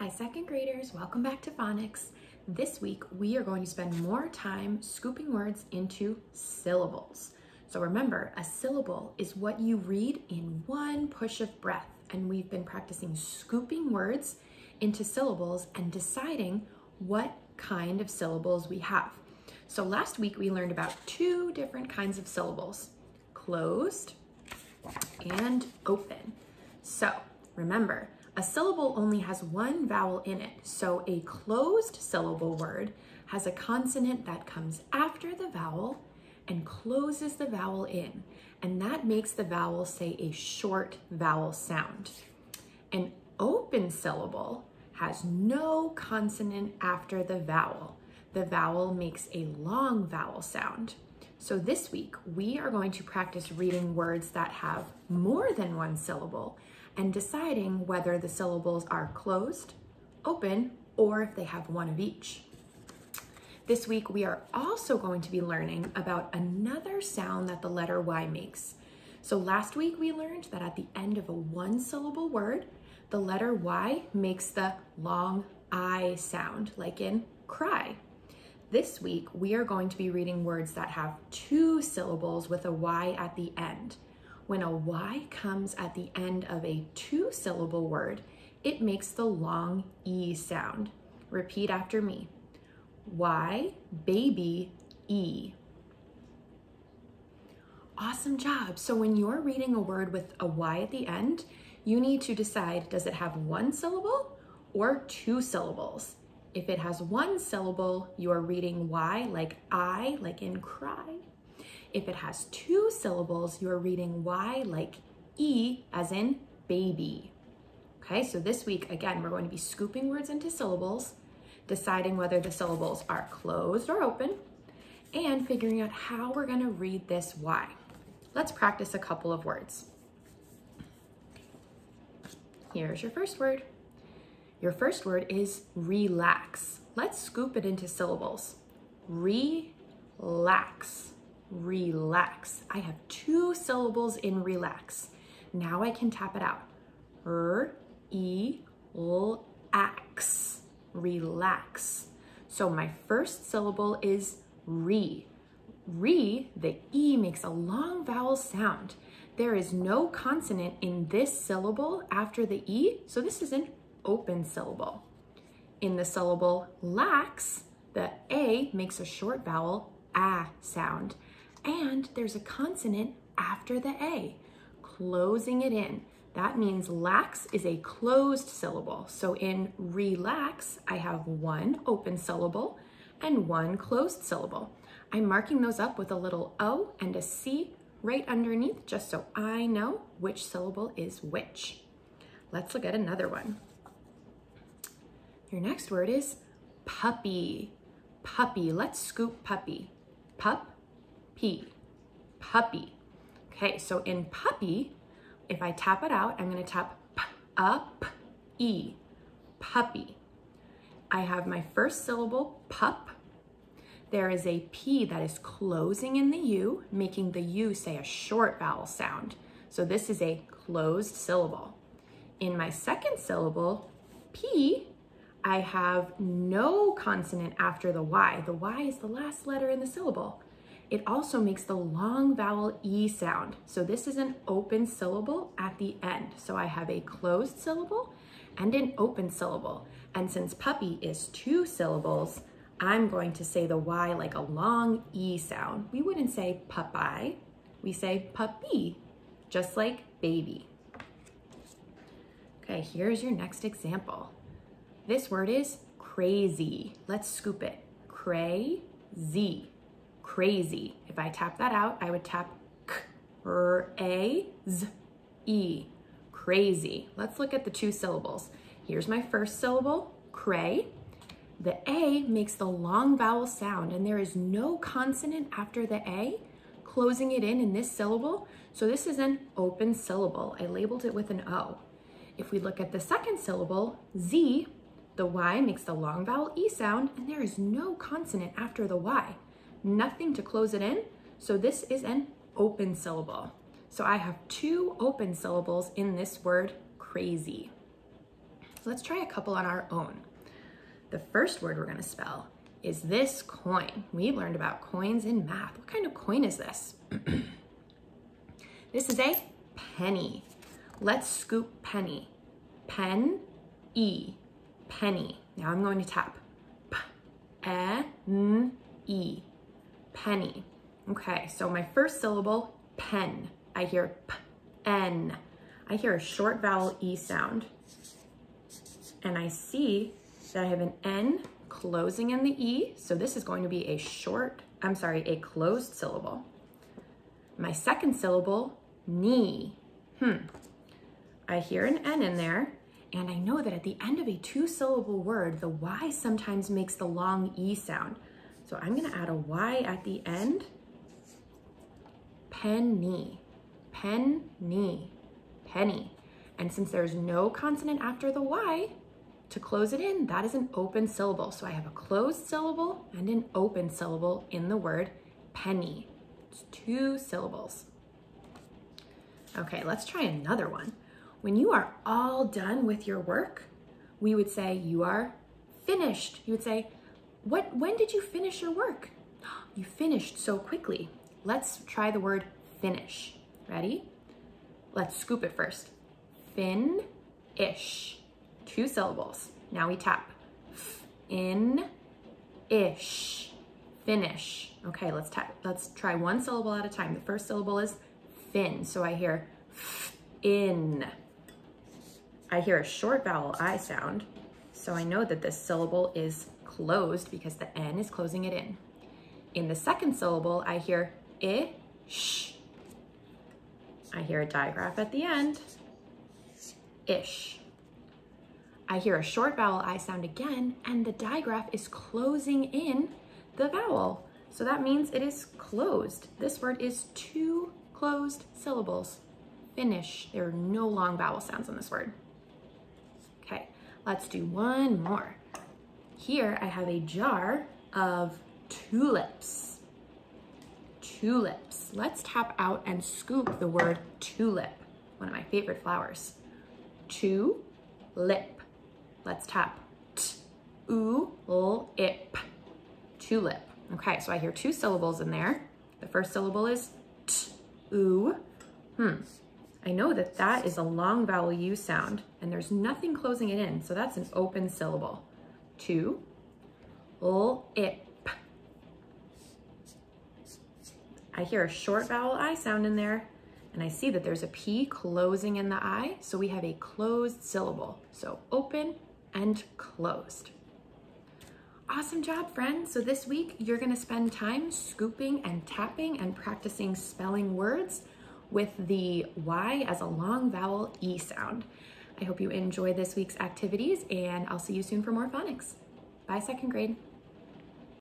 Hi, second graders, welcome back to phonics. This week, we are going to spend more time scooping words into syllables. So remember, a syllable is what you read in one push of breath. And we've been practicing scooping words into syllables and deciding what kind of syllables we have. So last week, we learned about two different kinds of syllables, closed and open. So remember, a syllable only has one vowel in it. So a closed syllable word has a consonant that comes after the vowel and closes the vowel in. And that makes the vowel say a short vowel sound. An open syllable has no consonant after the vowel. The vowel makes a long vowel sound. So this week, we are going to practice reading words that have more than one syllable and deciding whether the syllables are closed, open, or if they have one of each. This week, we are also going to be learning about another sound that the letter Y makes. So last week, we learned that at the end of a one syllable word, the letter Y makes the long I sound, like in cry. This week, we are going to be reading words that have two syllables with a Y at the end. When a Y comes at the end of a two syllable word, it makes the long E sound. Repeat after me. Y, baby, E. Awesome job. So when you're reading a word with a Y at the end, you need to decide, does it have one syllable or two syllables? If it has one syllable, you are reading Y like I, like in cry. If it has two syllables, you are reading Y like E, as in baby. Okay, so this week, again, we're going to be scooping words into syllables, deciding whether the syllables are closed or open, and figuring out how we're gonna read this Y. Let's practice a couple of words. Here's your first word. Your first word is relax. Let's scoop it into syllables. Relax, relax. I have two syllables in relax. Now I can tap it out. R, E, L, ax, relax. So my first syllable is re. Re, the E makes a long vowel sound. There is no consonant in this syllable after the E, so this is an open syllable. In the syllable lax, the A makes a short vowel, a sound. And there's a consonant after the A, closing it in. That means lax is a closed syllable. So in relax, I have one open syllable and one closed syllable. I'm marking those up with a little O and a C right underneath just so I know which syllable is which. Let's look at another one. Your next word is puppy. Puppy. Let's scoop puppy. Pup, p, puppy. Okay, so in puppy, if I tap it out, I'm gonna tap p, up, e, puppy. I have my first syllable, pup. There is a P that is closing in the U, making the U say a short vowel sound. So this is a closed syllable. In my second syllable, P, I have no consonant after the Y. The Y is the last letter in the syllable. It also makes the long vowel E sound. So this is an open syllable at the end. So I have a closed syllable and an open syllable. And since puppy is two syllables, I'm going to say the Y like a long E sound. We wouldn't say puppy, we say puppy, just like baby. Okay, here's your next example. This word is crazy. Let's scoop it. Crazy. Crazy. If I tap that out, I would tap k, r, a, z, e. Crazy. Let's look at the two syllables. Here's my first syllable, cray. The A makes the long vowel sound and there is no consonant after the A, closing it in in this syllable. So this is an open syllable. I labeled it with an O. If we look at the second syllable, Z, the Y makes the long vowel E sound and there is no consonant after the Y. Nothing to close it in, so this is an open syllable. So I have two open syllables in this word, crazy. Let's try a couple on our own. The first word we're gonna spell is this coin. We learned about coins in math. What kind of coin is this? this is a penny. Let's scoop penny. Pen, E, penny. Now I'm going to tap. P, E, N, E, penny. Okay, so my first syllable, pen. I hear P, N. I hear a short vowel E sound. And I see that I have an N closing in the E, so this is going to be a short, I'm sorry, a closed syllable. My second syllable, knee. Hmm. I hear an N in there, and I know that at the end of a two syllable word, the Y sometimes makes the long E sound. So I'm gonna add a Y at the end. Penny, penny, penny. And since there's no consonant after the Y, to close it in, that is an open syllable. So I have a closed syllable and an open syllable in the word penny. It's two syllables. Okay, let's try another one. When you are all done with your work, we would say you are finished. You would say, what, when did you finish your work? You finished so quickly. Let's try the word finish. Ready? Let's scoop it first. Fin-ish two syllables. Now we tap. In, ish, finish. Okay, let's tap. Let's try one syllable at a time. The first syllable is fin. So I hear in. I hear a short vowel I sound. So I know that this syllable is closed because the N is closing it in. In the second syllable, I hear ish. I hear a digraph at the end. Ish. I hear a short vowel I sound again, and the digraph is closing in the vowel. So that means it is closed. This word is two closed syllables. Finish. There are no long vowel sounds in this word. Let's do one more. Here I have a jar of tulips. Tulips. Let's tap out and scoop the word tulip, one of my favorite flowers. Two, lip. Let's tap. T, u, l, ip. Tulip. Okay, so I hear two syllables in there. The first syllable is t, u. Hmm. I know that that is a long vowel U sound, and there's nothing closing it in, so that's an open syllable. Two, l, ip. I hear a short vowel I sound in there, and I see that there's a P closing in the I, so we have a closed syllable. So open, and closed. Awesome job, friends. So this week, you're gonna spend time scooping and tapping and practicing spelling words with the Y as a long vowel E sound. I hope you enjoy this week's activities and I'll see you soon for more phonics. Bye, second grade.